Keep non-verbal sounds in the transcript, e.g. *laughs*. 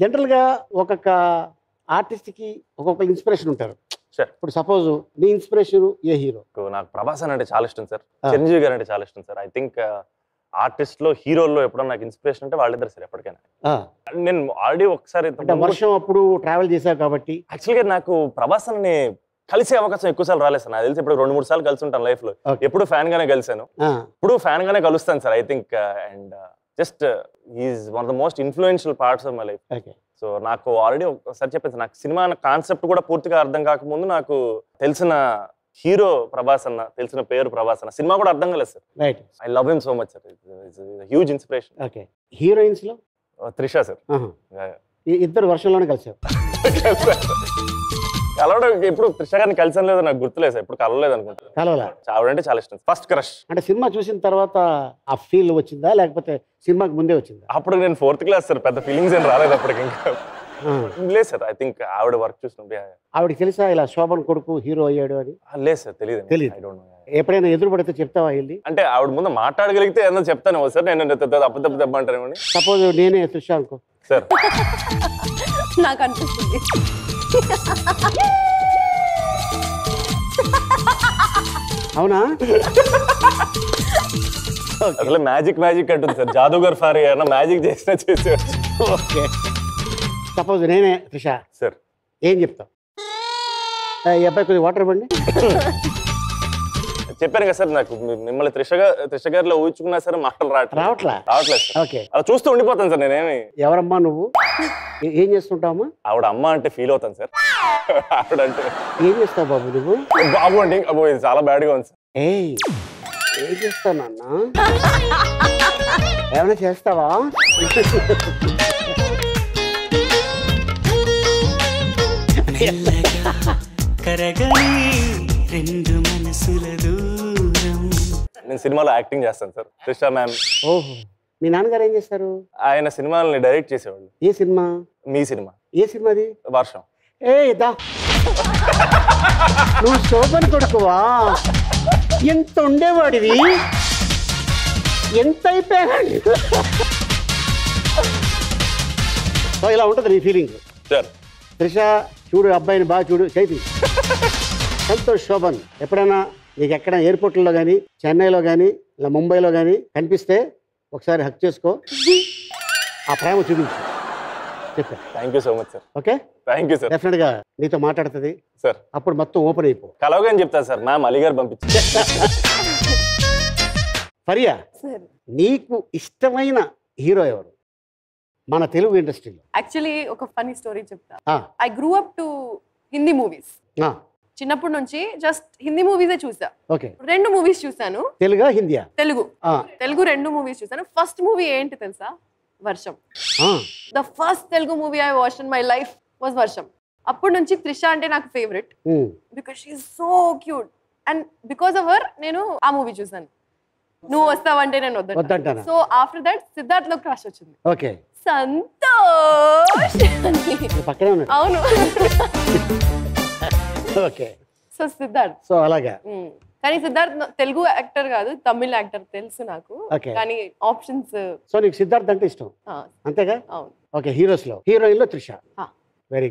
జనరల్గా ఒక్కొక్క ఆర్టిస్ట్కి ఒక్కొక్క ఇన్స్పిరేషన్ ఉంటారు. Sure. ఇప్పుడు సపోజ్ నీ ఇన్స్పిరేషన్ ఏ హీరో? నాకు ప్రభాస్ అంటే చాలా ఇష్టం సార్. చిరంజీవి గారు అంటే చాలా ఇష్టం సార్. ఐ థింక్ ఆర్టిస్ట్లో హీరోల్లో ఎప్పుడన్నా నాకు ఇన్స్పిరేషన్ అంటే వాళ్ళిద్దరు సార్ ఎప్పటికైనా. నేను ఆల్రెడీ ఒకసారి వర్షం అప్పుడు ట్రావెల్ చేశావు కాబట్టి. యాక్చువల్గా నాకు ప్రభాస్ అని కలిసే అవకాశం ఎక్కువ సార్లు రాలేదు సార్. నాకు తెలిసి ఇప్పుడు రెండు మూడు సార్లు కలిసి ఉంటాను లైఫ్లో. ఎప్పుడు ఫ్యాన్ గానే కలిసాను ఇప్పుడు ఫ్యాన్ గానే కలుస్తాను sir I think and just is one of the most influential parts of my life. So నాకు ఆల్రెడీ ఒకసారి చెప్పేసి నాకు సినిమా కాన్సెప్ట్ కూడా పూర్తిగా అర్థం కాకముందు నాకు తెలిసిన హీరో ప్రభాస్ అన్న తెలిసిన పేరు ప్రభాస్ అన్న సినిమా కూడా అర్థం కాలేదు sir. Right. I love him so much sir huge inspiration okay. హీరోయిన్స్లో Trisha sir ఇద్దరు వర్షంలోనే కలిసావు *laughs* కలవడం ఎప్పుడు త్రిష గారిని కలిసాను లేదో నాకు గుర్తులేదు సార్. ఎప్పుడు కలవలేదు అనుకుంటా కలవలా? ఆవిడంటే చాలా ఇష్టం. ఫస్ట్ క్రష్ అంటే సినిమా చూసిన తర్వాత ఆ ఫీల్ వచ్చిందా? లేకపోతే సినిమాకి ముందే వచ్చిందా? అప్పుడు నేను ఫోర్త్ క్లాస్ సార్. పెద్ద ఫీలింగ్స్ ఏం రాలేదు అప్పటికి ఇంకా. లేదు సార్. ఐ థింక్ ఆవిడ వర్క్ చూసినప్పుడు. ఆవిడకి తెలుసా ఇలా శోభన్ కొడుకు హీరో అయ్యాడు అని? లేదు సార్. తెలియదు తెలీదు. ఐ డోంట్ నో ఎప్పుడైనా ఎదురు పడితే చెప్తావా వెళ్ళి అంటే ఆవిడ ముందు మాట్లాడగలిగితే ఏదో చెప్తాను సార్. నేను అప్పు తప్పు తప్ప అంటారేమని సపోజ్ నేనే త్రిష అనుకో సార్. *laughs* నాకు అనిపిస్తుంది *laughs* అవునా? *laughs* అసలు మ్యాజిక్ మ్యాజిక్ అంటుంది సార్. జాదూగర్ ఫారీ అన్న మ్యాజిక్ చేసినా చేసేవాడు. ఓకే. సపోజ్ నేనే త్రిష. సార్. ఏం చెప్తావు? ఈ అబ్బాయి కొద్దిగా వాటర్ ఇవ్వండి. *laughs* చెప్పాను కదా సార్ నాకు మిమ్మల్ని త్రిష గా- త్రిష గారిలో ఊహించుకున్నా సరే మాటలు రావట్లేదు. రావట్లా? రావట్లేదు సార్. ఓకే. అలా చూస్తూ ఉండిపోతాను సార్ నేనేమి. ఎవరమ్మా నువ్వు? ఏ- ఏం చేస్తుంటావమ్మా? ఆవిడ అమ్మ అంటే ఫీల్ అవుతాను సార్. ఆవిడ అంటే ఏం చేస్తావు బాబు నువ్వు? బాబు అంటే అబ్బో ఇది చాలా బ్యాడ్గా ఉంది సార్. ఏయ్ ఏం చేస్తావు నాన్న? ఏమైనా చేస్తావా? కరగని రెండు మనసుల దూరం. నేను సినిమాలో యాక్టింగ్ చేస్తాను సార్. త్రిష మ్యామ్. ఓహో. మీ నాన్నగారు ఏం చేస్తారు? ఆయన సినిమాలని డైరెక్ట్ చేసేవాళ్ళు. ఏ సినిమా? మీ సినిమా. ఏ సినిమాది? వర్షం. ఏ దా. నువ్వు శోభన్ కొడుకువా? ఎంత ఉండేవాడివి? ఎంత అయిపోయాడు సో ఇలా ఉంటుంది నీ ఫీలింగ్ సార్ త్రిష చూడు అబ్బాయిని బాగా చూడు చైతి సంతోష్ శోభన్ ఎప్పుడైనా నీకు ఎక్కడ ఎయిర్పోర్ట్లో కానీ చెన్నైలో కానీ ఇలా ముంబైలో కానీ కనిపిస్తే ఒకసారి హక్ చేసుకో. ఆ ప్రేమ చూపించు. Thank you so much sir okay? Thank you sir డెఫినెట్గా నీతో మాట్లాడుతుంది. సార్ అప్పుడు మొత్తం ఓపెన్ అయిపో. కలవగానే చెప్తాను సార్ మ్యామ్ అలీ గారు పంపించి. *laughs* ఫరియా సరే నీకు ఇష్టమైన హీరో ఎవరు? మన తెలుగు ఇండస్ట్రీలో. యాక్చువల్లీ ఒక ఫనీ స్టోరీ చెప్తా. I grew up to Hindi movies చిన్నప్పటి నుంచి జస్ట్ హిందీ మూవీసే చూసా. ఓకే. రెండు మూవీస్ చూసాను. తెలుగా హిందీయా? తెలుగు. తెలుగు రెండు మూవీస్ చూసాను. ఫస్ట్ మూవీ ఏంటి తెలుసా? Varsham. The first Telugu movie I watch in my life was Varsham. అప్పటి నుంచి త్రిష అంటే నాకు favourite because she so cute and because of her నేను ఆ మూవీ చూసాను. నువ్వు వస్తావంటే నేను వద్దంటానా? వద్దంటాను? సో ఆఫ్టర్ దట్ సిద్ధార్థ్లో క్రాష్ వచ్చింది. ఓకే. సంతోష్ అవును. *laughs* ఓకే. సో సిద్ధార్థ్. సో అలాగా. కానీ సిద్ధార్థ్ తెలుగు యాక్టర్ కాదు తమిళ యాక్టర్ తెలుసు నాకు. కానీ ఆప్షన్స్ సో నీకు సిద్ధార్థ్ అంటే ఇష్టం. అంతేగా? అవును. ఓకే హీరోస్లో హీరోయిన్లో త్రిష. Very good